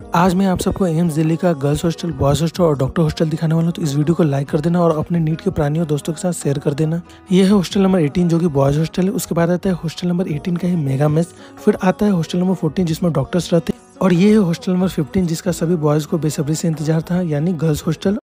आज मैं आप सबको एम्स दिल्ली का गर्ल्स हॉस्टल, बॉयज़ हॉस्टल और डॉक्टर हॉस्टल दिखाने वाला हूँ। तो इस वीडियो को लाइक कर देना और अपने नीट के प्राणियों दोस्तों के साथ शेयर कर देना। ये है हॉस्टल नंबर 18 जो कि बॉयज़ हॉस्टल है। उसके बाद आता है हॉस्टल नंबर 18 का ही मेगा मेस। फिर आता है हॉस्टल नंबर 14 जिसमें डॉक्टर्स रहते हैं। और ये है हॉस्टल नंबर 15 जिसका सभी बॉयज़ को बेसब्री से इंतज़ार था, यानी गर्ल्स हॉस्टल।